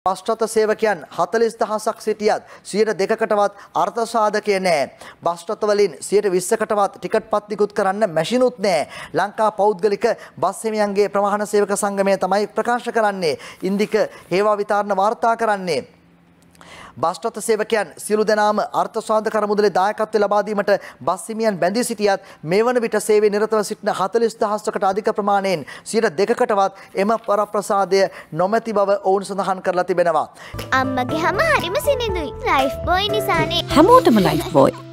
බස්්‍රත සේවකයන් හතලිස් දහසක් සිටියත් සියට දෙකටවත් අර්ථසාධකය නෑ. බස්්‍රතවලින් සියට විස්සකටවත් ටිකට් පත්නිකුත් කරන්න මැශිනුත් නෑ. ලංකා පෞද්ගලික බස්සමියන්ගේ ප්‍රමාණ සේවක සංගමය තමයි ප්‍රකාශ කරන්නේ. ඉන්දික ඒවා විතාරණ වාර්තා කරන්නේ. බස්ටත සේවකයන් සියලු දෙනාම අර්ථස්වාද කරමුදලේ දායකත්වය ලබා දීමට බස් හිමියන් බැඳී සිටියත් මේ වන විට සේවයේ නිරතව සිටින 40000කට අධික ප්‍රමාණයෙන් 102කටවත් එම පරප්‍රසාදය නොමැති බව ඔවුන් සඳහන් කරලා තිබෙනවා. අම්මගේ හම හරිම සිනිදුයි ලයිෆ් බොයි නිසානේ. හැමෝටම ලයිෆ් බෝයි